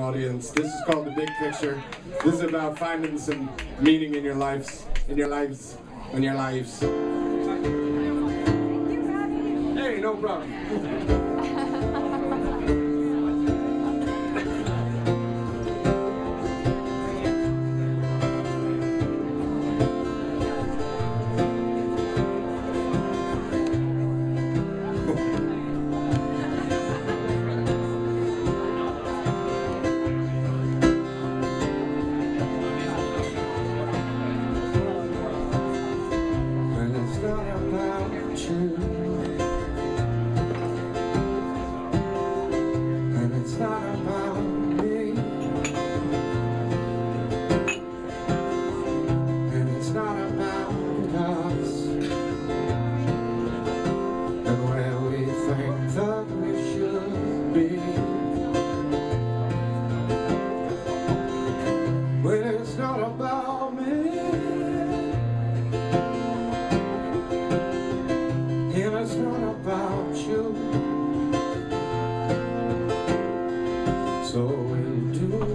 audience. This is called the big picture. This is about finding some meaning in your lives in your lives in your lives. Hey no problem. so we'll do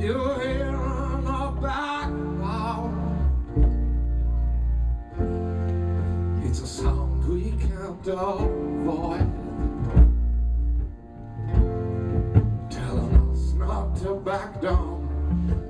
You're here on our back now. It's a sound we can't avoid. Telling us not to back down.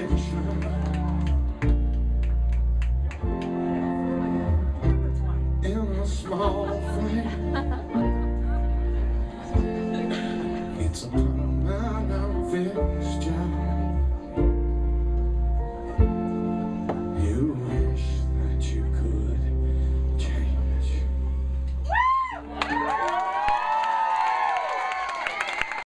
Feliz.